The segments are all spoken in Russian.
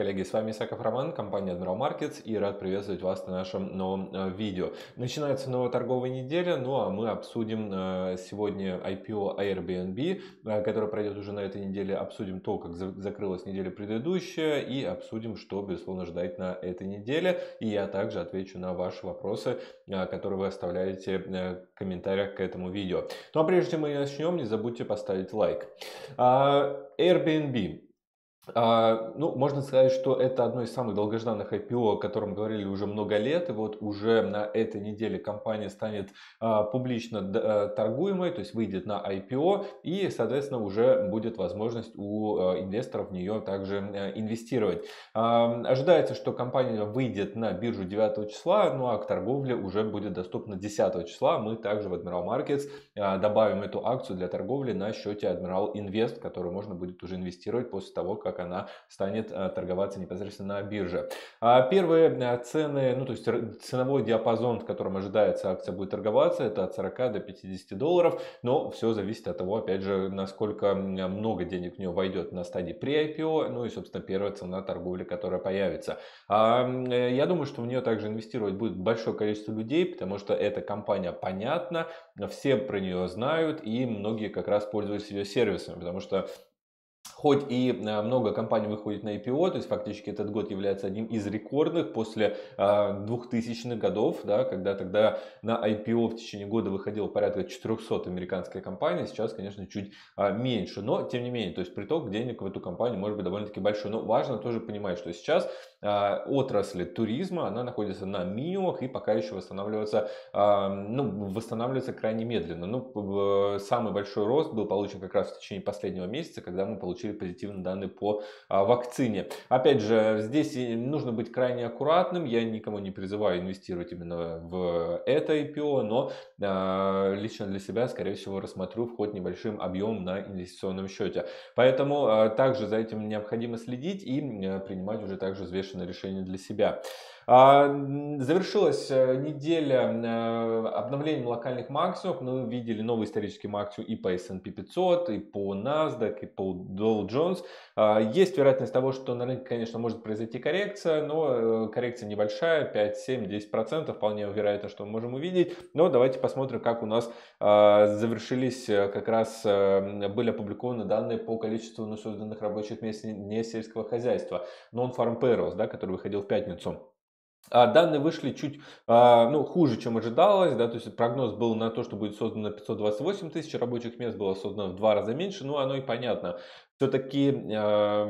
Коллеги, с вами Исаков Роман, компания Admiral Markets и рад приветствовать вас на нашем новом э, видео. Начинается новая торговая неделя, ну а мы обсудим э, сегодня IPO Airbnb, э, который пройдет уже на этой неделе, обсудим то, как закрылась неделя предыдущая и обсудим, что, безусловно, ждать на этой неделе. И я также отвечу на ваши вопросы, которые вы оставляете в комментариях к этому видео. Ну а прежде чем мы начнем, не забудьте поставить лайк. А, Airbnb. А, ну, можно сказать, что это одно из самых долгожданных IPO, о котором говорили уже много лет. И вот уже на этой неделе компания станет а, публично а, торгуемой, то есть выйдет на IPO. И, соответственно, уже будет возможность у а, инвесторов в нее также а, инвестировать. А, ожидается, что компания выйдет на биржу 9 числа, ну а к торговле уже будет доступна 10 числа. Мы также в Admiral Markets а, добавим эту акцию для торговли на счете Admiral Invest, который можно будет уже инвестировать после того, как она станет э, торговаться непосредственно на бирже. А первые э, цены, ну то есть ценовой диапазон, в котором ожидается акция будет торговаться, это от 40 до 50 долларов, но все зависит от того, опять же, насколько много денег в нее войдет на стадии при IPO, ну и, собственно, первая цена торговли, которая появится. А, э, я думаю, что в нее также инвестировать будет большое количество людей, потому что эта компания понятна, все про нее знают, и многие как раз пользуются ее сервисами, потому что Хоть и э, много компаний выходит на IPO, то есть фактически этот год является одним из рекордных после 2000-х а, годов, да, когда тогда на IPO в течение года выходило порядка 400 американских компаний, сейчас, конечно, чуть а, меньше, но тем не менее, то есть приток денег в эту компанию может быть довольно-таки большой. Но важно тоже понимать, что сейчас отрасль туризма, она находится на минимумах и пока еще восстанавливается, ну, восстанавливается крайне медленно. Ну, самый большой рост был получен как раз в течение последнего месяца, когда мы получили позитивные данные по а, вакцине. Опять же, здесь нужно быть крайне аккуратным. Я никому не призываю инвестировать именно в это IPO, но а, лично для себя, скорее всего, рассмотрю вход небольшим объемом на инвестиционном счете. Поэтому а, также за этим необходимо следить и принимать уже также взвешенное решение для себя. А, завершилась э, неделя э, обновлением локальных максимумов. Мы видели новый исторический максимум и по S&P 500, и по NASDAQ, и по Dow Jones. А, есть вероятность того, что на рынке, конечно, может произойти коррекция, но э, коррекция небольшая, 5, 7, 10%, вполне вероятно, что мы можем увидеть. Но давайте посмотрим, как у нас а, завершились, как раз были опубликованы данные по количеству созданных рабочих мест не сельского хозяйства, non-farm payrolls, да, который выходил в пятницу. А данные вышли чуть а, ну, хуже, чем ожидалось, да, то есть прогноз был на то, что будет создано 528 тысяч рабочих мест, было создано в два раза меньше, ну оно и понятно все-таки э,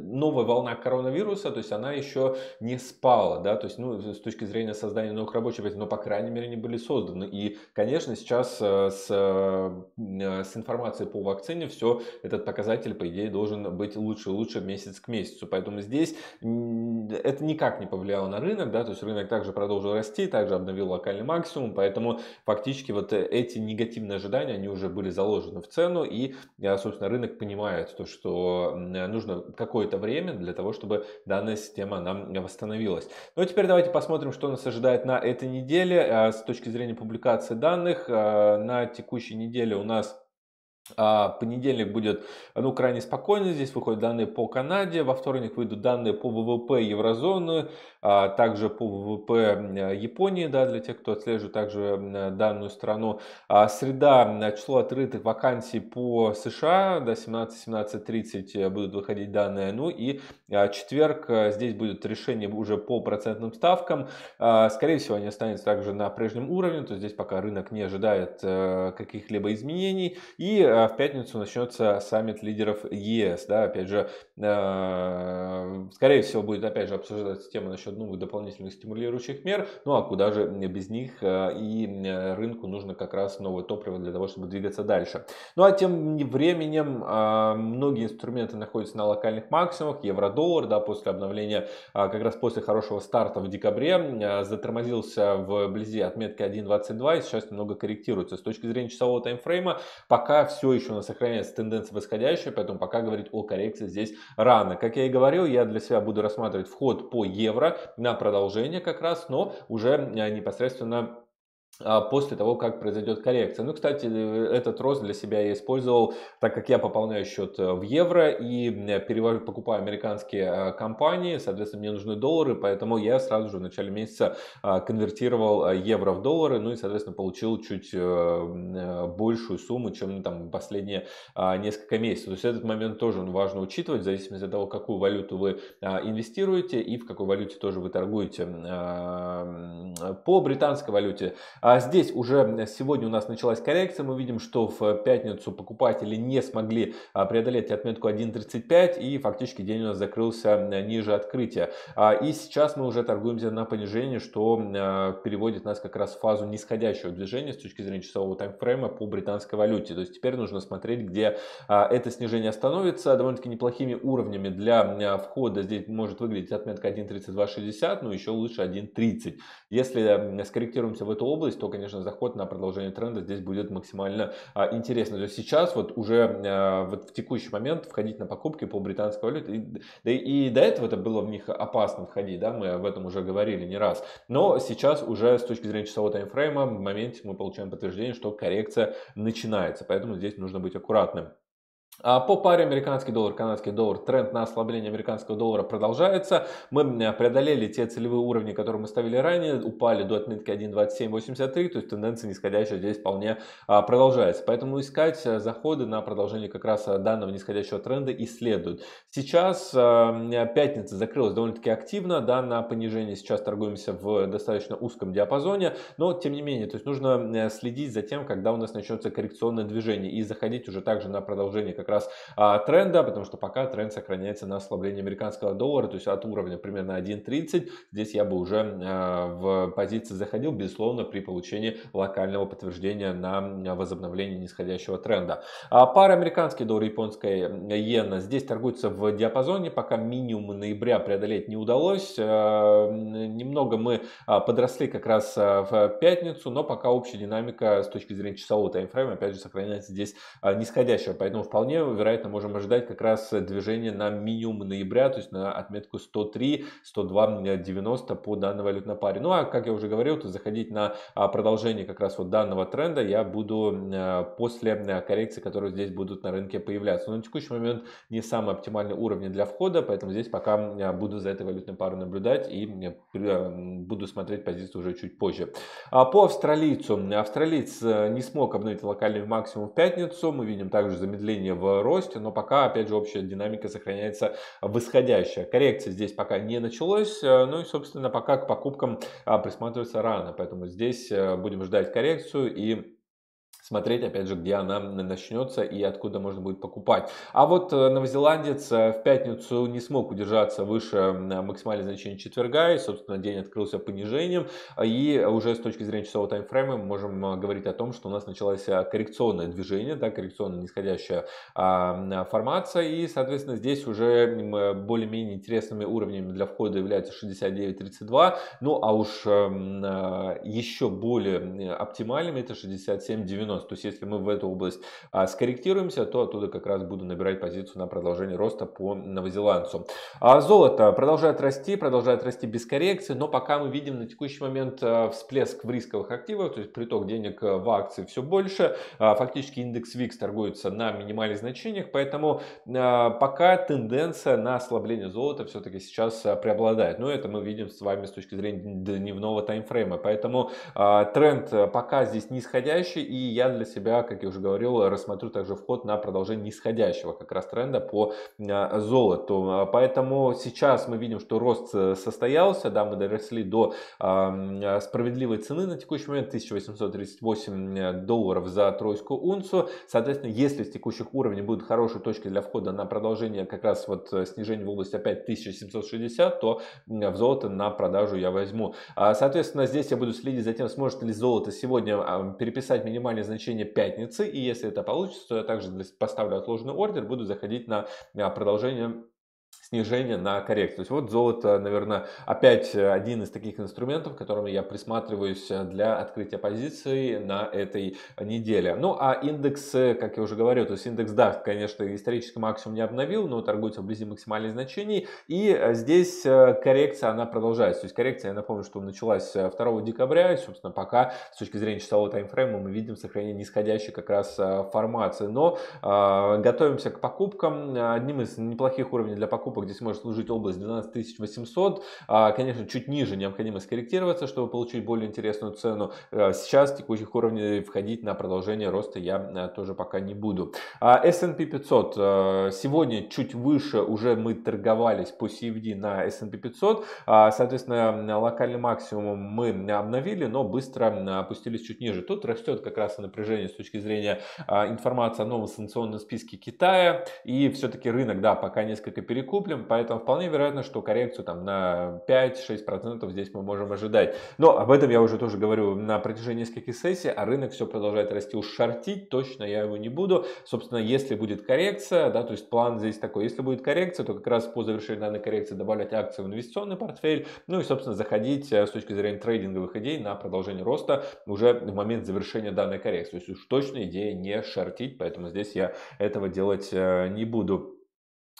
новая волна коронавируса, то есть она еще не спала, да, то есть, ну, с точки зрения создания новых рабочих мест, но, по крайней мере, они были созданы. И, конечно, сейчас э, с, э, с информацией по вакцине все, этот показатель, по идее, должен быть лучше и лучше месяц к месяцу. Поэтому здесь это никак не повлияло на рынок, да, то есть рынок также продолжил расти, также обновил локальный максимум, поэтому фактически вот эти негативные ожидания, они уже были заложены в цену, и, собственно, рынок понимает, то, что нужно какое-то время для того, чтобы данная система нам восстановилась. Ну а теперь давайте посмотрим, что нас ожидает на этой неделе а, с точки зрения публикации данных. А, на текущей неделе у нас понедельник будет ну, крайне спокойно. Здесь выходят данные по Канаде. Во вторник выйдут данные по ВВП еврозоны, а также по ВВП Японии, да, для тех, кто отслеживает также данную страну. А среда, число открытых вакансий по США, до да, 17-17.30 будут выходить данные. Ну и а, четверг, а, здесь будет решение уже по процентным ставкам. А, скорее всего, они останутся также на прежнем уровне, то здесь пока рынок не ожидает э, каких-либо изменений. И а в пятницу начнется саммит лидеров ЕС. Да, опять же, э, скорее всего, будет опять же обсуждаться тема насчет новых дополнительных стимулирующих мер. Ну а куда же без них? Э, и рынку нужно как раз новое топливо для того, чтобы двигаться дальше. Ну а тем временем многие инструменты находятся на локальных максимумах. Евро-доллар, да, после обновления, как раз после хорошего старта в декабре, затормозился вблизи отметки 1.22 и сейчас немного корректируется. С точки зрения часового таймфрейма, пока все все еще у нас сохраняется тенденция восходящая, поэтому пока говорить о коррекции здесь рано. Как я и говорил, я для себя буду рассматривать вход по евро на продолжение как раз, но уже э, непосредственно после того, как произойдет коррекция. Ну, кстати, этот рост для себя я использовал, так как я пополняю счет э, в евро и перевожу, покупаю американские э, компании, соответственно, мне нужны доллары, поэтому я сразу же в начале месяца а, конвертировал э, евро в доллары, ну и, соответственно, получил чуть большую сумму, чем там последние а, несколько месяцев. То есть этот момент тоже важно учитывать, в зависимости от того, какую валюту вы инвестируете и в какой валюте тоже вы торгуете. По британской валюте а здесь уже сегодня у нас началась коррекция. Мы видим, что в пятницу покупатели не смогли а, преодолеть отметку 1.35 и фактически день у нас закрылся ниже открытия. А, и сейчас мы уже торгуемся на понижение, что а, переводит нас как раз в фазу нисходящего движения с точки зрения часового таймфрейма по британской валюте. То есть теперь нужно смотреть, где это снижение остановится. Довольно-таки неплохими уровнями для входа здесь может выглядеть отметка 1.3260, но еще лучше 1.30. Если скорректируемся в эту область, то, конечно, заход на продолжение тренда здесь будет максимально а, интересно. То есть сейчас вот уже а, вот в текущий момент входить на покупки по британской валюте, и, да и до этого это было в них опасно входить, да, мы об этом уже говорили не раз. Но сейчас уже с точки зрения часового таймфрейма в моменте мы получаем подтверждение, что коррекция начинается, поэтому здесь нужно быть аккуратным. А по паре американский доллар, канадский доллар, тренд на ослабление американского доллара продолжается. Мы преодолели те целевые уровни, которые мы ставили ранее, упали до отметки 1.2783, то есть тенденция нисходящая здесь вполне а, продолжается. Поэтому искать а, заходы на продолжение как раз данного нисходящего тренда и следует. Сейчас пятница закрылась довольно-таки активно, да, на понижение сейчас торгуемся в достаточно узком диапазоне, но тем не менее, то есть нужно следить за тем, когда у нас начнется коррекционное движение и заходить уже также на продолжение как раз а, тренда, потому что пока тренд сохраняется на ослаблении американского доллара, то есть от уровня примерно 1.30, здесь я бы уже а, в позиции заходил, безусловно, при получении локального подтверждения на возобновление нисходящего тренда. А пара американский доллар, японская иена здесь торгуется в диапазоне, пока минимум ноября преодолеть не удалось. А, немного мы а, подросли как раз а, в пятницу, но пока общая динамика с точки зрения часового таймфрейма опять же сохраняется здесь нисходящая, поэтому вполне вероятно, можем ожидать как раз движение на минимум ноября, то есть на отметку 103, 102, 90 по данной валютной паре. Ну а, как я уже говорил, то заходить на а, продолжение как раз вот данного тренда я буду а, после а, коррекции, которые здесь будут на рынке появляться. Но на текущий момент не самый оптимальный уровень для входа, поэтому здесь пока буду за этой валютной парой наблюдать и буду смотреть позицию уже чуть позже. По австралийцу. Австралиец не смог обновить локальный максимум в пятницу. Мы видим также замедление в росте, но пока, опять же, общая динамика сохраняется восходящая. Коррекция здесь пока не началась, э, ну и, собственно, пока к покупкам а, присматриваться рано, поэтому здесь э, будем ждать коррекцию и смотреть, опять же, где она начнется и откуда можно будет покупать. А вот э, новозеландец э, в пятницу не смог удержаться выше максимального значения четверга, и, собственно, день открылся понижением. И уже с точки зрения часового таймфрейма мы можем э, говорить о том, что у нас началось коррекционное движение, да, коррекционная нисходящая а, формация. И, соответственно, здесь уже более-менее интересными уровнями для входа являются 69.32. Ну, а уж еще более оптимальными это 67.90 90. То есть, если мы в эту область а, скорректируемся, то оттуда как раз буду набирать позицию на продолжение роста по новозеландцу. А золото продолжает расти, продолжает расти без коррекции, но пока мы видим на текущий момент а, всплеск в рисковых активах, то есть приток денег а, в акции все больше. А, фактически индекс VIX торгуется на минимальных значениях, поэтому пока тенденция на ослабление золота все-таки сейчас преобладает. Но это мы видим с вами с точки зрения дневного таймфрейма. Поэтому тренд пока здесь нисходящий, и я для себя, как я уже говорил, рассмотрю также вход на продолжение нисходящего как раз тренда по а, золоту. А, поэтому сейчас мы видим, что рост э, состоялся, да, мы доросли до а, справедливой цены на текущий момент 1838 э, долларов за тройскую унцию. Соответственно, если с текущих уровней будут хорошие точки для входа на продолжение как раз вот э, снижение в область опять 1760, то в золото на продажу я возьму. Соответственно, здесь я буду следить за тем, сможет ли золото сегодня переписать минимальный значение пятницы. И если это получится, то я также поставлю отложенный ордер, буду заходить на продолжение снижение на коррекцию. То есть вот золото, наверное, опять один из таких инструментов, к которым я присматриваюсь для открытия позиции на этой неделе. Ну а индекс, как я уже говорил, то есть индекс DAX, конечно, исторический максимум не обновил, но торгуется вблизи максимальных значений. И здесь коррекция, она продолжается. То есть коррекция, я напомню, что началась 2 декабря, и, собственно, пока с точки зрения часового таймфрейма мы видим сохранение нисходящей как раз формации. Но э, готовимся к покупкам. Одним из неплохих уровней для покупок покупок здесь может служить область 12800. А, конечно, чуть ниже необходимо скорректироваться, чтобы получить более интересную цену. А, сейчас текущих уровней входить на продолжение роста я а, тоже пока не буду. S&P 500. Сегодня чуть выше уже мы торговались по CFD на S&P 500. Соответственно, локальный максимум мы обновили, но быстро опустились чуть ниже. Тут растет как раз напряжение с точки зрения информации о новом санкционном списке Китая. И все-таки рынок, да, пока несколько перекуплен куплен, поэтому вполне вероятно, что коррекцию там на 5-6% здесь мы можем ожидать. Но об этом я уже тоже говорю на протяжении нескольких сессий, а рынок все продолжает расти. Уж шортить точно я его не буду. Собственно, если будет коррекция, да, то есть план здесь такой, если будет коррекция, то как раз по завершению данной коррекции добавлять акции в инвестиционный портфель, ну и, собственно, заходить э, с точки зрения трейдинговых идей на продолжение роста уже в момент завершения данной коррекции. То есть уж точно идея не шортить, поэтому здесь я этого делать э, не буду.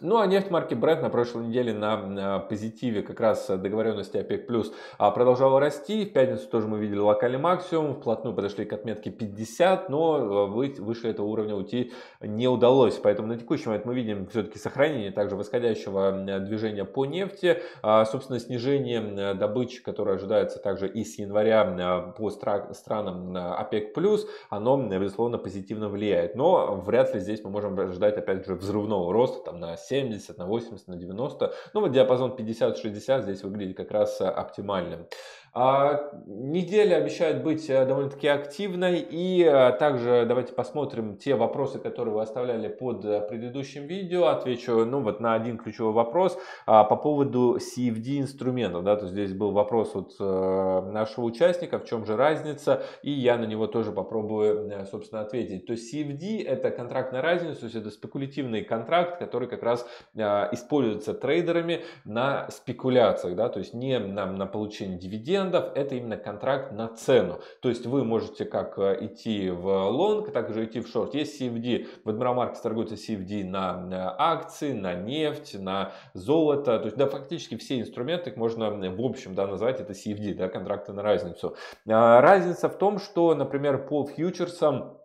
Ну а нефть марки Brent на прошлой неделе на позитиве как раз договоренности ОПЕК плюс а, продолжала расти. В пятницу тоже мы видели локальный максимум, вплотную подошли к отметке 50, но а, выше этого уровня уйти не удалось. Поэтому на текущий момент мы видим все-таки сохранение также восходящего движения по нефти. А, собственно, снижение добычи, которое ожидается также и с января по странам ОПЕК плюс, оно, безусловно, позитивно влияет. Но вряд ли здесь мы можем ожидать опять же взрывного роста там, на 70, на 80, на 90. Ну вот диапазон 50-60 здесь выглядит как раз э, оптимальным. А, неделя обещает быть э, довольно-таки активной. И э, также давайте посмотрим те вопросы, которые вы оставляли под э, предыдущим видео. Отвечу ну, вот на один ключевой вопрос а, по поводу CFD инструментов. Да, то здесь был вопрос от нашего участника, в чем же разница. И я на него тоже попробую, собственно, ответить. То есть CFD это контракт на разницу, то есть это спекулятивный контракт, который как раз используется трейдерами на спекуляциях. Да, то есть не на, на получение дивидендов, дивидендов это именно контракт на цену. То есть вы можете как э, идти в лонг, так же идти в шорт. Есть CFD, в Markets торгуется CFD на акции, на нефть, на золото. То есть да, фактически все инструменты можно в общем да, назвать это CFD, да, контракты на разницу. А, разница в том, что, например, по фьючерсам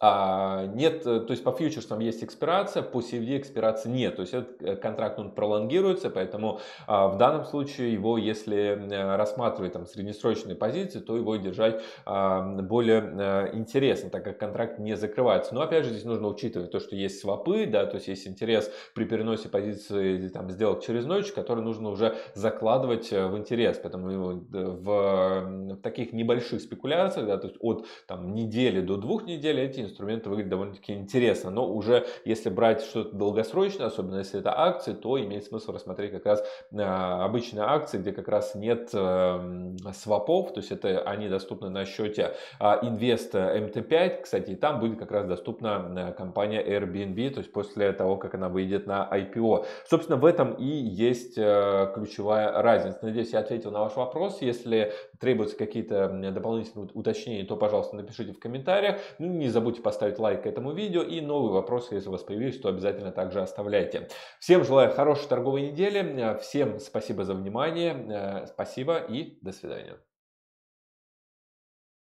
а, нет, э, то есть по фьючерсам есть экспирация, по CFD экспирации нет. То есть этот э, контракт он пролонгируется, поэтому а, в данном случае его, если э, рассматривать там среднесрочные позиции, то его держать а, более интересно, так как контракт не закрывается. Но опять же здесь нужно учитывать то, что есть свопы, да, то есть есть интерес при переносе позиции там, сделок через ночь, который нужно уже закладывать в интерес. Поэтому в, в таких небольших спекуляциях, да, то есть от там, недели до двух недель эти инструменты выглядят довольно-таки интересно. Но уже если брать что-то долгосрочное, особенно если это акции, то имеет смысл рассмотреть как раз а, обычные акции, где как раз нет эм, свопов, то есть это они доступны на счете Invest MT5, кстати, и там будет как раз доступна э, компания Airbnb, то есть после того, как она выйдет на IPO. Собственно, в этом и есть э, ключевая разница. Надеюсь, я ответил на ваш вопрос. Если требуются какие-то дополнительные уточнения, то, пожалуйста, напишите в комментариях. Ну, не забудьте забудьте поставить лайк этому видео и новые вопросы, если у вас появились, то обязательно также оставляйте. Всем желаю хорошей торговой недели, всем спасибо за внимание, э, спасибо и до свидания.